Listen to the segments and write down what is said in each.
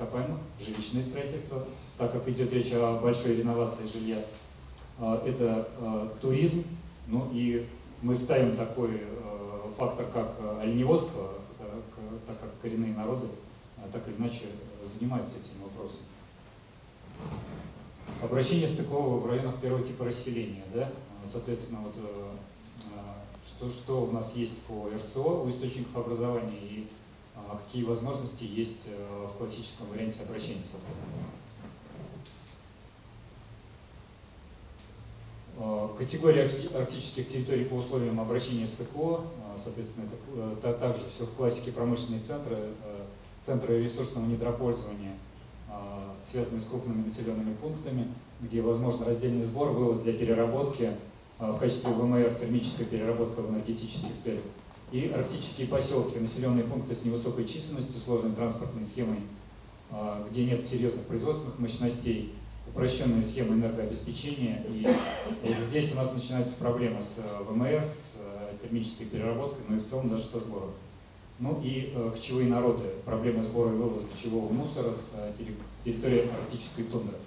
ископаемых, жилищное строительство, так как идет речь о большой реновации жилья. Это туризм, ну и мы ставим такой фактор, как оленеводство, так как коренные народы так или иначе занимаются этим вопросом. Обращение стыкового в районах первого типа расселения, да, соответственно, вот что, что у нас есть по РСО у источников образования и а, какие возможности есть э, в классическом варианте обращения с а, Категория арктических территорий по условиям обращения с ТКО, а, соответственно, это э, также все в классике промышленные центры, э, центры ресурсного недропользования, связанные с крупными населенными пунктами, где возможен раздельный сбор, вывоз для переработки, в качестве ВМР термическая переработка в энергетических целях, и арктические поселки, населенные пункты с невысокой численностью, сложной транспортной схемой, а, где нет серьезных производственных мощностей, упрощенная схема энергообеспечения. И вот здесь у нас начинаются проблемы с э, ВМР, с э, термической переработкой, но и в целом даже со сбором. Ну и э, кочевые народы, проблемы сбора и вывоза кочевого мусора с территории арктической тундры. А,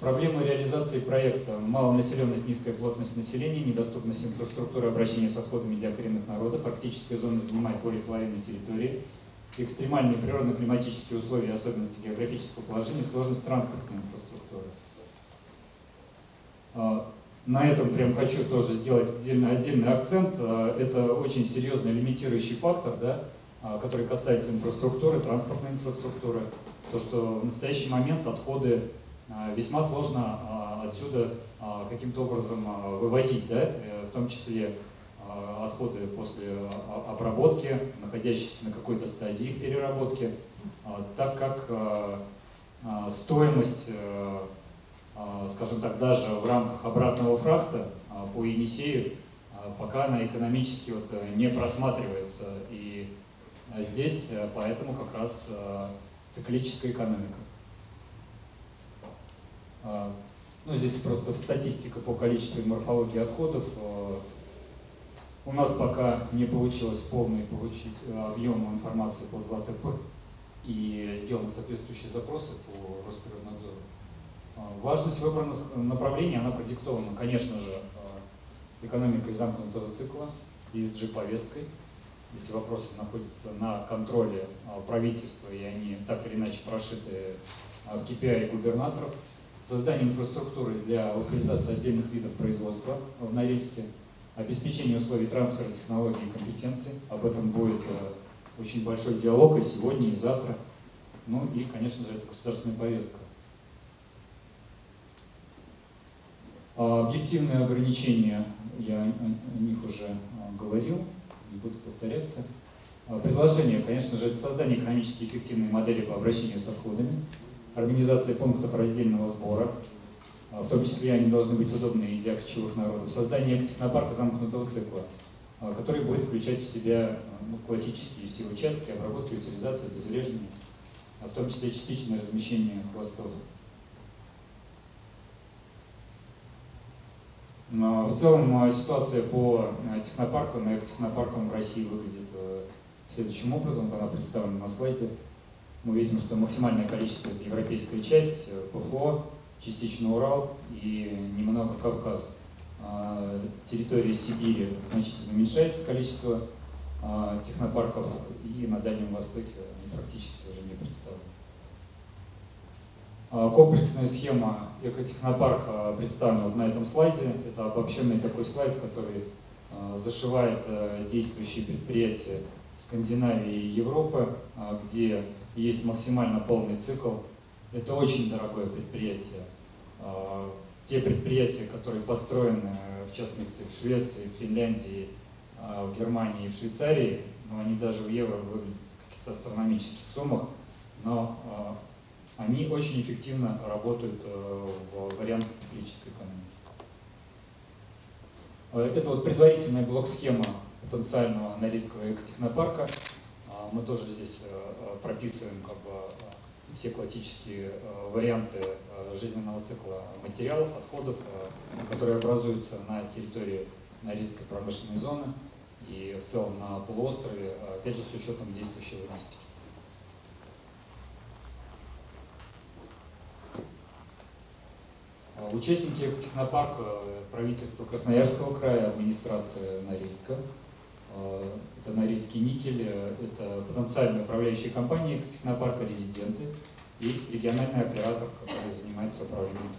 проблемы реализации проекта – малонаселенность, низкая плотность населения, недоступность инфраструктуры обращения с отходами для коренных народов, арктическая зона занимает более половины территории, экстремальные природно-климатические условия особенности географического положения, сложность транспортной инфраструктуры. А, на этом прям хочу тоже сделать отдельный, отдельный акцент. А, это очень серьезный лимитирующий фактор, да, который касается инфраструктуры, транспортной инфраструктуры. То, что в настоящий момент отходы а, весьма сложно а, отсюда а, каким-то образом вывозить, да, э, в том числе отходы после обработки, находящиеся на какой-то стадии переработки, так как стоимость, э, скажем так, даже в рамках обратного фрахта по Енисею пока она экономически вот э, не просматривается. И здесь поэтому как раз циклическая экономика. А, ну, здесь просто статистика по количеству и морфологии отходов. А, у нас пока не получилось полный получить а, объем информации по 2ТП и сделаны соответствующие запросы по Росприроднадзору. Важность выбранных направлений, она продиктована, конечно же, экономикой замкнутого цикла, ESG-повесткой. Эти вопросы находятся на контроле правительства, и они так или иначе прошиты в KPI губернаторов создание инфраструктуры для локализации отдельных видов производства в Норильске, обеспечение условий трансфера технологий и компетенций. Об этом будет э, очень большой диалог и сегодня, и завтра. Ну и, конечно же, это государственная повестка. А объективные ограничения, я о них уже э, говорил, не буду повторяться. А предложение, конечно же, это создание экономически эффективной модели по обращению с отходами, организация пунктов раздельного сбора, а, в том числе они должны быть удобны и для кочевых народов, создание технопарка замкнутого цикла, а, который будет включать в себя а, ну, классические все участки, обработки, утилизации, обезвреживания, в том числе частичное размещение хвостов. В целом ситуация по технопаркам и экотехнопаркам в России выглядит следующим образом, она представлена на слайде мы видим, что максимальное количество это европейская часть, э, ПФО, частично Урал и немного Кавказ. А, территория Сибири значительно уменьшается количество а, технопарков, и на Дальнем Востоке они практически уже не представлены. А, комплексная схема экотехнопарка представлена вот на этом слайде. Это обобщенный такой слайд, который зашивает э, действующие предприятия Скандинавии и Европы, где есть максимально полный цикл. Это очень дорогое предприятие. А, те предприятия, которые построены, в частности, в Швеции, в Финляндии, а, в Германии и в Швейцарии, ну, они даже в евро выглядят в каких-то астрономических суммах, но а, они очень эффективно работают в варианте циклической экономики. Это вот предварительная блок-схема потенциального Норильского экотехнопарка. Мы тоже здесь прописываем как бы, э, все классические э, варианты э, жизненного цикла материалов, отходов, которые образуются на территории Норильской промышленной зоны. и в целом на полуострове, опять же с учетом действующей логистики. Участники технопарка правительства Красноярского края, администрация Норильска, это Норильский никель, это потенциальные управляющие компании технопарка, резиденты и региональный оператор, который занимается управлением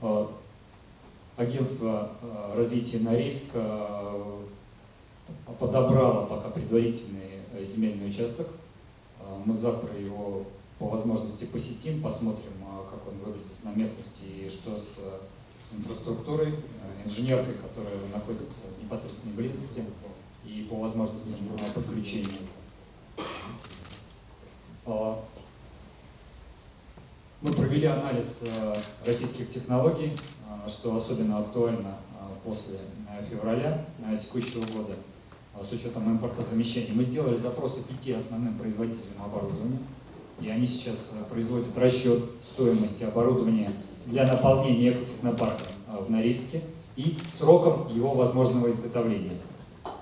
такого. Агентство развития Норильска подобрало пока предварительный земельный участок. Мы завтра его по возможности посетим, посмотрим, как он выглядит на местности и что с инфраструктурой, э, инженеркой, которая находится в непосредственной близости и по возможности подключения. А, мы провели анализ э, российских технологий, э, что особенно актуально после февраля текущего года с учетом импортозамещения. Мы сделали запросы пяти основным производителям оборудования, и они сейчас производят расчет стоимости оборудования для наполнения экотехнопарка в Норильске и сроком его возможного изготовления.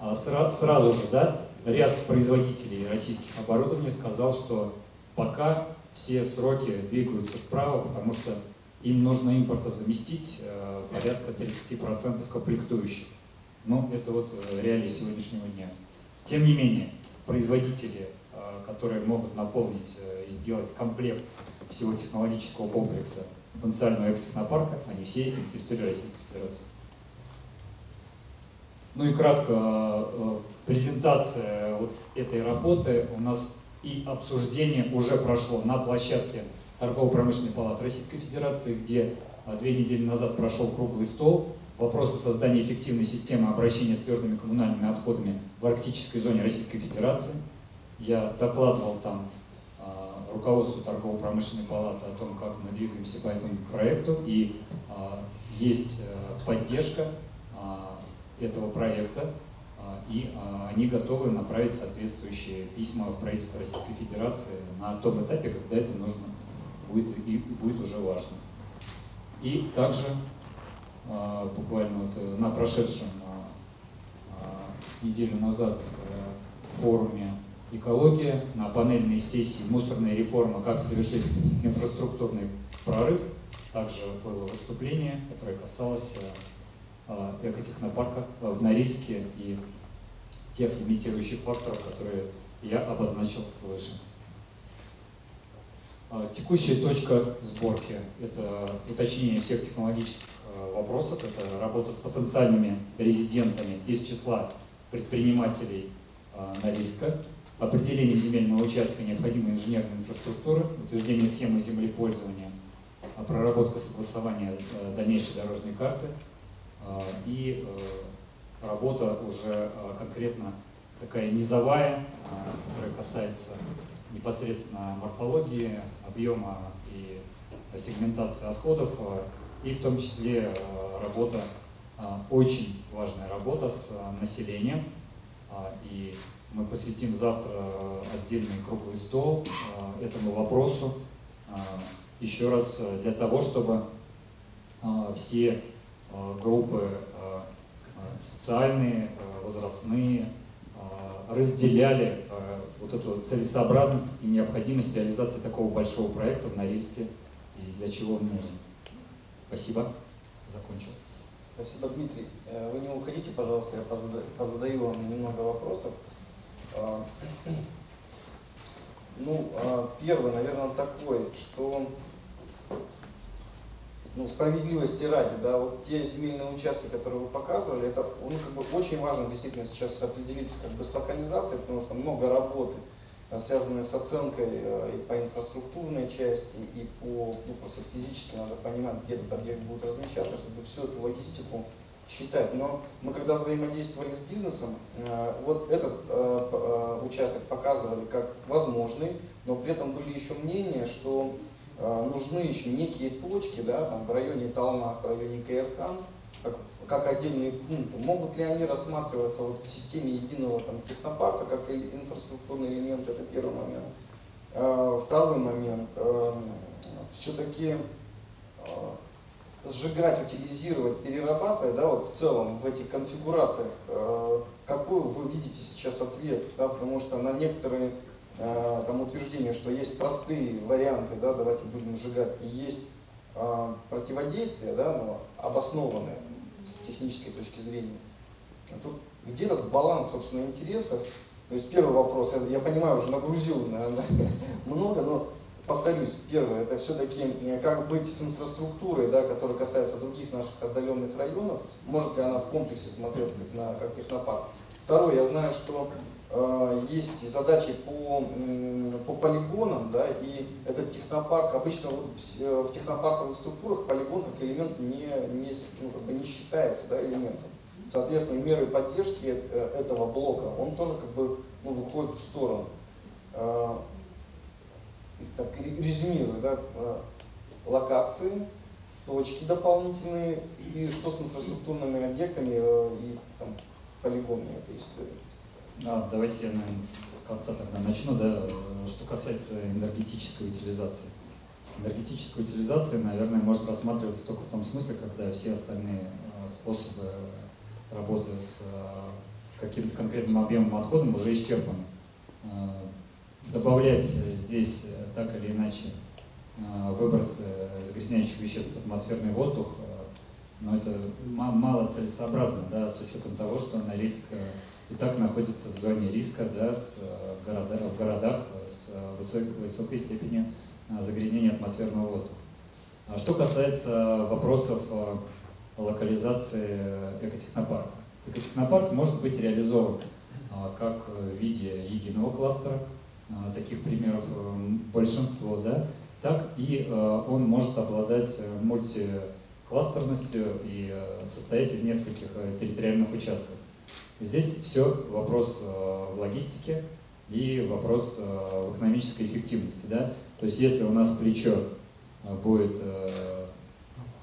А сразу же, да, ряд производителей российских оборудований сказал, что пока все сроки двигаются вправо, потому что им нужно импорта заместить э, порядка 30% комплектующих. Ну, это вот э, реалии сегодняшнего дня. Тем не менее, производители, э, которые могут наполнить и сделать комплект всего технологического комплекса потенциального экотехнопарка, они все есть на территории Российской Федерации. Ну и кратко, э, презентация вот этой работы у нас и обсуждение уже прошло на площадке Торгово-промышленной палаты Российской Федерации, где э, две недели назад прошел круглый стол вопросы создания эффективной системы обращения с твердыми коммунальными отходами в арктической зоне Российской Федерации. Я докладывал там руководству торгово-промышленной палаты о том, как мы двигаемся по этому проекту, и а, есть а, поддержка а, этого проекта, а, и они готовы направить соответствующие письма в правительство Российской Федерации на том этапе, когда это нужно будет и будет уже важно. И также буквально вот э, на прошедшем неделю назад э, форуме экология, на панельной сессии мусорная реформа, как совершить инфраструктурный прорыв. Также было выступление, которое касалось э, экотехнопарка в Норильске и тех лимитирующих факторов, которые я обозначил выше. Текущая точка сборки – это уточнение всех технологических э, вопросов, это работа с потенциальными резидентами из числа предпринимателей э, Норильска, определение земельного участка необходимой инженерной инфраструктуры, утверждение схемы землепользования, а проработка согласования э, дальнейшей дорожной карты э, и э, работа уже конкретно такая низовая, которая касается непосредственно морфологии, объема и сегментации отходов, и в том числе работа, очень важная работа с населением и мы посвятим завтра э, отдельный круглый стол э, этому вопросу. Э, еще раз для того, чтобы все группы социальные, возрастные разделяли вот эту целесообразность и необходимость реализации такого большого проекта в Норильске и для чего он нужен. Спасибо. Закончил. Спасибо, Дмитрий. Вы не уходите, пожалуйста, я позадаю вам немного вопросов. А, ну, а, первый, наверное, такой, что ну, справедливости ради, да, вот те земельные участки, которые вы показывали, это ну, как бы очень важно действительно сейчас определиться как бы с локализацией, потому что много работы, а, связанной с оценкой и по инфраструктурной части, и по, ну, просто физически надо понимать, где этот объект будет размещаться, чтобы всю эту логистику считать. Но мы когда взаимодействовали с бизнесом, э, вот этот э, э, участок показывали как возможный, но при этом были еще мнения, что нужны еще некие точки да, там, в районе Талмах, в районе Каирхан, как, как отдельные пункты. Могут ли они рассматриваться вот в системе единого там, технопарка как инфраструктурный элемент, это первый момент. Второй момент, все-таки сжигать, утилизировать, перерабатывать, да, вот в целом в этих конфигурациях, э, какой вы видите сейчас ответ, да, потому что на некоторые э, там утверждения, что есть простые варианты, да, давайте будем сжигать, и есть э, противодействия, да, но обоснованные с технической точки зрения. А тут где этот баланс, собственно, интересов? То есть первый вопрос, я, я понимаю, уже нагрузил, наверное, много, но повторюсь, первое, это все-таки э, как быть с инфраструктурой, да, которая касается других наших отдаленных районов, может ли она в комплексе смотреться на, как технопарк. Второе, я знаю, что э, есть задачи по, по полигонам, да, и этот технопарк, обычно вот в, э, в технопарковых структурах полигон как элемент не, не, ну, как бы не считается да, элементом. Соответственно, меры поддержки э, этого блока, он тоже как бы ну, выходит в сторону так резюмирую, да, э, локации, точки дополнительные и что с инфраструктурными объектами э, и там, полигонами этой истории. А, давайте я, наверное, с конца тогда начну. Да. Что касается энергетической утилизации. Энергетическая утилизация, наверное, может рассматриваться только в том смысле, когда все остальные э, способы работы с каким-то конкретным объемом отходом уже исчерпаны добавлять здесь э, так или иначе э, выбросы загрязняющих веществ в атмосферный воздух, э, но это мало целесообразно, да, с учетом того, что Норильск и так находится в зоне риска да, с города, в городах с высокой, высокой степенью загрязнения атмосферного воздуха. А что касается вопросов локализации экотехнопарка. Экотехнопарк может быть реализован как в виде единого кластера, таких примеров э, большинство, да, так и э, он может обладать э, мультикластерностью и состоять из нескольких территориальных участков. Здесь все вопрос в логистике и вопрос в экономической эффективности. Да? То есть если у нас плечо будет,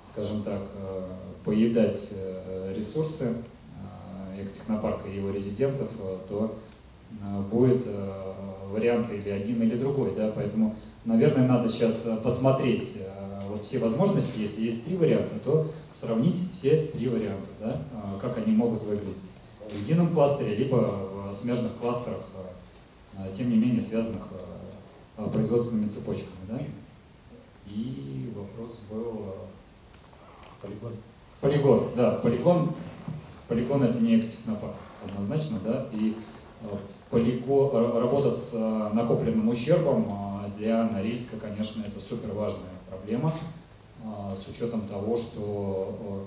скажем так, поедать ресурсы экотехнопарка и его резидентов, то будет варианты или один, или другой, да, поэтому, наверное, надо сейчас э, посмотреть э, вот все возможности, если есть три варианта, то сравнить все три варианта, да, э, как они могут выглядеть в едином кластере, либо в смежных кластерах, тем не менее связанных производственными цепочками, да. И вопрос был полигон. Полигон, да, полигон, полигон это не экотехнопарк, однозначно, да, и работа с э, накопленным ущербом э, для Норильска, конечно, это супер важная проблема, э, с учетом того, что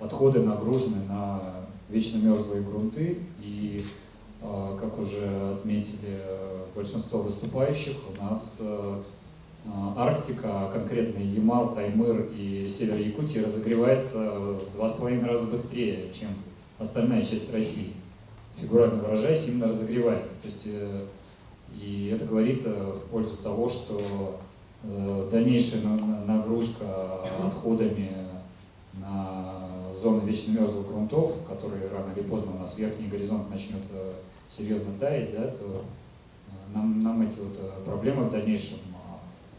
отходы нагружены на вечно мерзлые грунты, и, как уже отметили большинство выступающих, у нас Арктика, а конкретно Ямал, Таймыр и север Якутии разогревается в два с половиной раза быстрее, чем остальная часть России фигурально выражаясь, именно разогревается. То есть, э, и это говорит э, в пользу того, что э, дальнейшая нагрузка отходами на зоны вечно мерзлых грунтов, которые рано или поздно у нас верхний горизонт начнет серьезно таять, да, то нам, нам эти вот проблемы в дальнейшем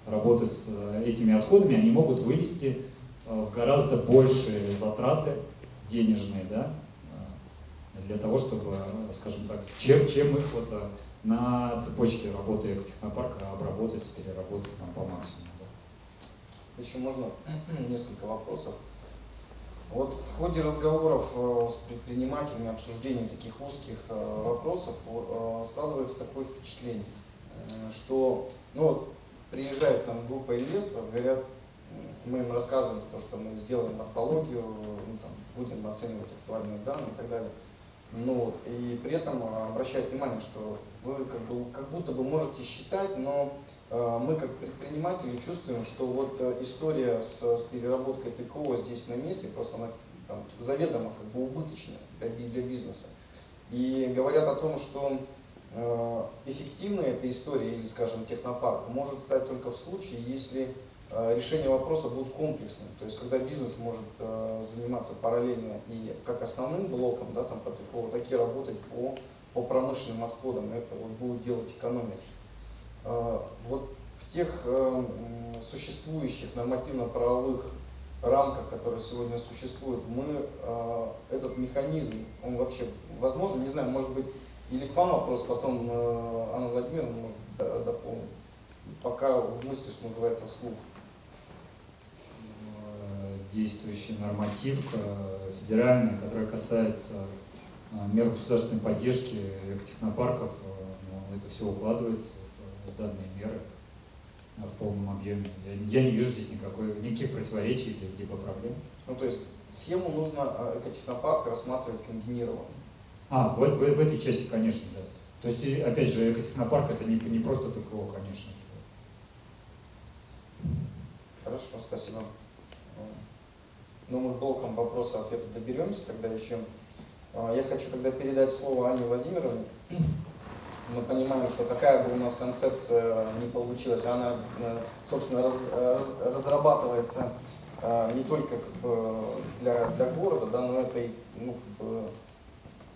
работы с этими отходами, они могут вылезти в гораздо большие затраты денежные, да, для того, чтобы, скажем так, чем, чем их вот э, на цепочке работы экотехнопарка обработать, переработать там, по максимуму. Да. Еще можно несколько вопросов. Вот в ходе разговоров э, с предпринимателями, обсуждения таких узких э, вопросов складывается такое впечатление, что ну, приезжает там группа инвесторов, говорят, мы им рассказываем то, что мы сделаем морфологию, ну, там, будем оценивать актуальные данные и так далее. Ну, и при этом а, обращать внимание, что вы как, бы, как будто бы можете считать, но э, мы как предприниматели чувствуем, что вот э, история с, с переработкой ТКО здесь на месте, просто она там, заведомо как бы убыточная для, для бизнеса. И говорят о том, что э, эффективной эта история или, скажем, технопарк может стать только в случае, если решение вопроса будет комплексным. То есть, когда бизнес может э, заниматься параллельно и как основным блоком, да, там, по такого, так и работать по, по промышленным отходам, это вот будет делать экономия. Э, вот в тех существующих нормативно-правовых рамках, которые сегодня существуют, мы э, этот механизм, он вообще возможен, не знаю, может быть, или к вам вопрос, потом э, Анна Владимировна может дополнить. Пока в мысли, что называется, вслух. Э, действующий норматив э, федеральный, который касается э, мер государственной поддержки экотехнопарков, ну, это все укладывается в данные меры в полном объеме. Я, я не вижу здесь никакой, никаких противоречий либо проблем. Ну, то есть схему нужно экотехнопарк рассматривать комбинированно. А, в, в, в этой части, конечно, да. То есть, опять же, экотехнопарк это не, не просто ТКО, конечно же. Хорошо, спасибо. Ну, мы блоком вопроса-ответа доберемся тогда еще. А, я хочу тогда передать слово Ане Владимировне. Мы понимаем, что какая бы у нас концепция не получилась, она, э, собственно, раз, раз, разрабатывается а, не только как бы, для, для города, да, но это и, ну, как бы,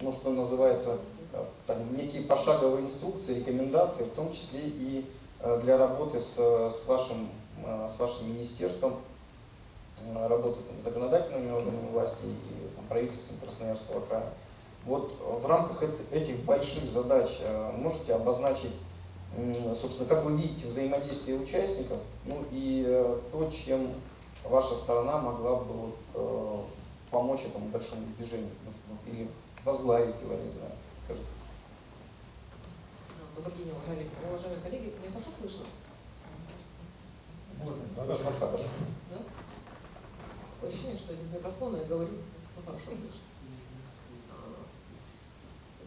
ну, что называется, э, там, некие пошаговые инструкции, рекомендации, в том числе и э, для работы с, с, вашим, э, с вашим министерством, работы там, с законодательными органами власти и там, правительством Красноярского края. Вот в рамках этих больших задач можете обозначить, собственно, как вы видите взаимодействие участников, ну и то, чем ваша сторона могла бы вот, помочь этому большому движению, ну, или возглавить его, не знаю. Скажите. Добрый день, уважаемые, уважаемые коллеги. Меня хорошо слышно? Можно, хорошо, хорошо. Да? Ощущение, что я без микрофона говорю, хорошо слышно.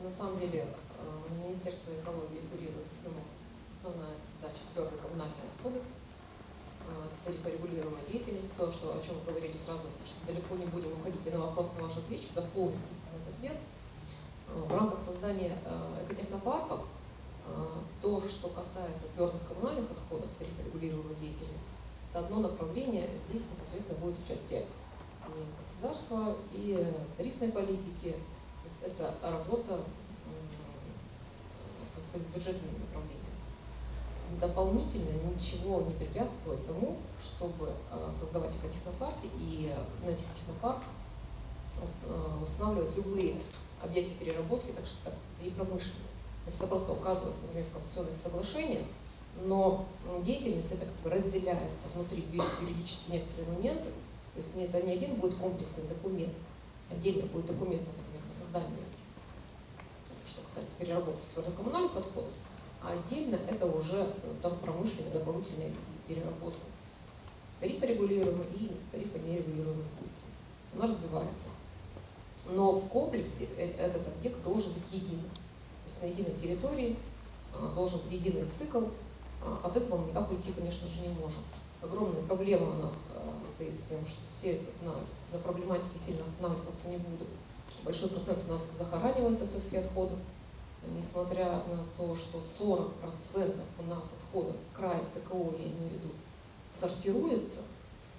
На самом деле, а, Министерство экологии курирует в основном основная задача твердые коммунальные отходы, а, тарифорегулируемая деятельность, то, что, о чем вы говорили сразу, что далеко не будем уходить и на вопрос на ваш ответ, дополним этот ответ. Э, в рамках создания э, экотехнопарков э, то, что касается твердых коммунальных отходов, тарифорегулируемой деятельности, это одно направление, здесь непосредственно будет участие и государства, и тарифной политики, то есть это работа с бюджетными направлениями. Дополнительно ничего не препятствует тому, чтобы создавать экотехнопарки и на этих технопарках устанавливать любые объекты переработки, так что и промышленные. То есть это просто указывается, например, в конституционных соглашениях, но деятельность это как бы разделяется внутри юридически некоторые моменты. То есть это не один будет комплексный документ, отдельно будет документ, например, по созданию, что касается переработки твердых коммунальных отходов, а отдельно это уже там промышленная дополнительная переработка. Тарифорегулируемая и тарифонерегулируемая Она разбивается но в комплексе э, этот объект должен быть единым. То есть на единой территории а, должен быть единый цикл. А, от этого мы никак уйти, конечно же, не можем. Огромная проблема у нас а, стоит с тем, что все это знают. На проблематике сильно останавливаться не буду. Большой процент у нас захоранивается все-таки отходов. Несмотря на то, что 40% у нас отходов в крае ТКО, я имею в виду, сортируется,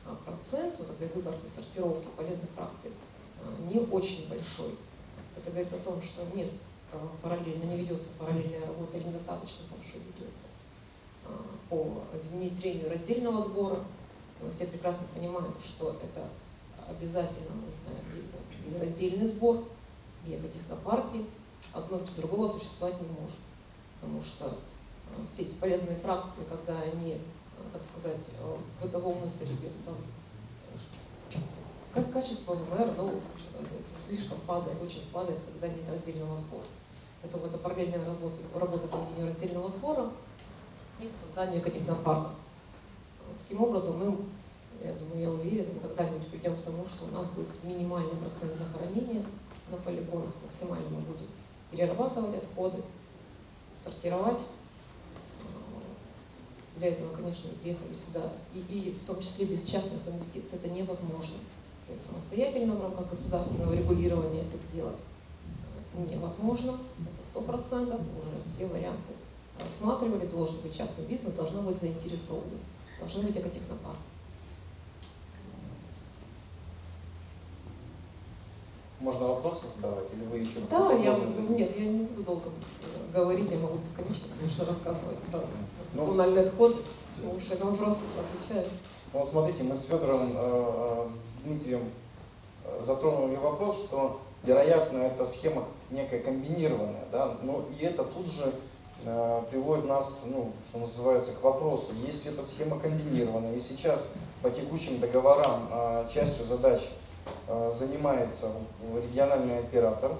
а процент вот этой выборки сортировки полезных фракций не очень большой. Это говорит о том, что нет параллельно, не ведется параллельная работа или недостаточно хорошо ведется по внедрению раздельного сбора. Мы все прекрасно понимаем, что это обязательно нужно и раздельный сбор, и экотехнопарки. Одно без другого существовать не может. Потому что э, все эти полезные фракции, когда они, так сказать, в бытовом мусоре где-то как качество ВМР ну, слишком падает, очень падает, когда нет раздельного сбора. Поэтому это параллельная работа, работа по ведению раздельного сбора и по созданию экотехнопарков. Таким образом, мы, я думаю, я уверен, мы когда-нибудь придем к тому, что у нас будет минимальный процент захоронения на полигонах, максимально мы будем перерабатывать отходы, сортировать. Для этого, конечно, приехали сюда. И, и в том числе без частных инвестиций это невозможно. То есть самостоятельно в рамках государственного регулирования это сделать невозможно, это сто процентов, уже все варианты рассматривали, должен быть частный бизнес, должна быть заинтересованность, должны быть экотехнопарки. Можно вопросы задавать, или вы еще? Да, я, нет, я не буду долго говорить, я могу бесконечно, конечно, рассказывать про ну, коммунальный отход, лучше на вопросы отвечаю. Ну вот смотрите, мы с Федором э, Дмитрием э, затронули вопрос, что, вероятно, эта схема некая комбинированная, да, но и это тут же э, приводит нас, ну, что называется, к вопросу, если эта схема комбинированная, и сейчас по текущим договорам э, частью задач э, занимается региональный оператор,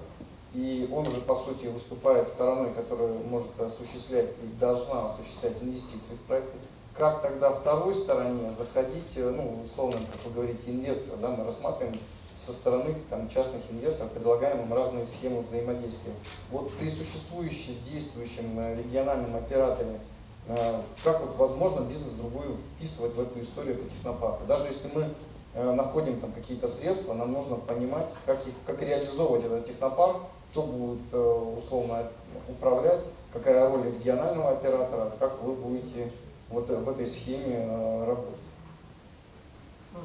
и он уже, по сути, выступает стороной, которая может осуществлять и должна осуществлять инвестиции в проекты, как тогда второй стороне заходить, э, ну, условно, как вы говорите, инвестора, да, мы рассматриваем со стороны там, частных инвесторов, предлагаем им разные схемы взаимодействия. Вот при существующем, действующем э, региональном операторе, э, как вот возможно бизнес другой вписывать в эту историю как технопарка? Даже если мы э, находим там какие-то средства, нам нужно понимать, как, их, как реализовывать этот технопарк, кто будет условно управлять, какая роль регионального оператора, как вы будете вот в этой схеме работать.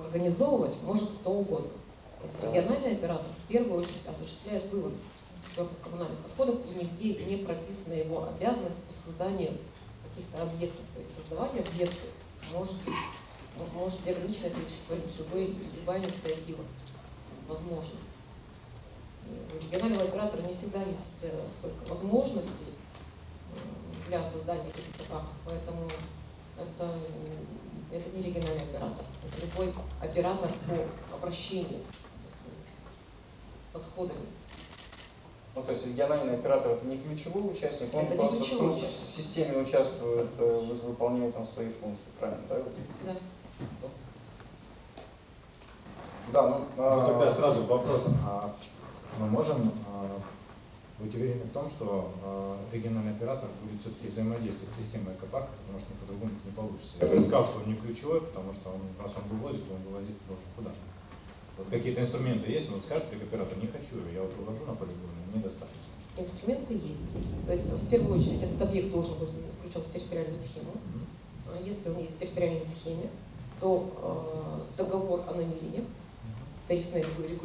Организовывать может кто угодно. Региональный оператор в первую очередь осуществляет вывоз твердых коммунальных отходов и нигде не прописана его обязанность по созданию каких-то объектов. То есть создавать объекты может, может быть ограниченное количество любой, любая инициатива возможна. И у регионального оператора не всегда есть э, столько возможностей для создания каких-то парков, поэтому это, это не региональный оператор, это любой оператор по обращению с отходами. Ну, то есть региональный оператор это не ключевой участник, он Это не просто ключевой в участник. системе участвует, э, вы- выполняет там свои функции, правильно, да? Да. Да, ну, Ну, а, тогда сразу вопрос. А мы можем а, быть уверены в том, что а, региональный оператор будет все-таки взаимодействовать с системой экопарка, потому что по-другому это не получится. Я бы не сказал, что он не ключевой, потому что он, раз он вывозит, то он вывозить должен куда? Вот какие-то инструменты есть, но вот скажет оператор, не хочу, я вот вывожу на полигон, недостаточно. Инструменты есть. То есть в первую очередь этот объект должен быть включен в территориальную схему. Мгм. А Если он есть в территориальной схеме, то э, договор о намерениях, тарифное регулирование